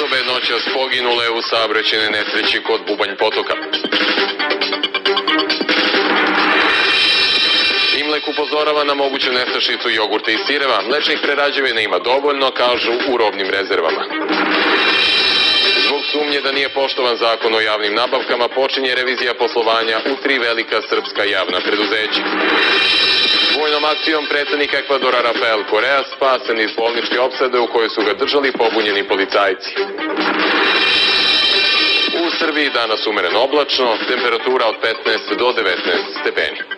osobe noćas poginule u saobraćajnoj nesreći kod Bubanj potoka. Imlek upozorava na moguću nestašicu jogurta i sireva. Mlečnih prerađevina ima dovoljno, kažu u robnim rezervama. Zbog sumnje da nije poštovan zakon o javnim nabavkama, počinje revizija poslovanja u tri velika srpska javna preduzeća. Akcijom predsednik Ekvadora Rafael Korea spasen iz bolničke opsade u kojoj su ga držali pobunjeni policajci. U Srbiji danas umeren oblačno, temperatura od 15 do 19 stepeni.